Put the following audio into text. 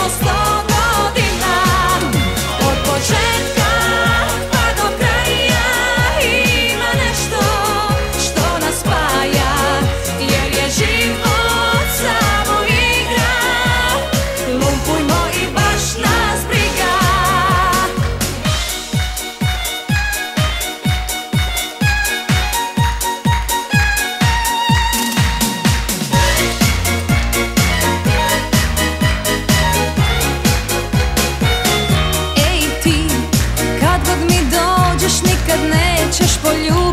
will sorry. voglio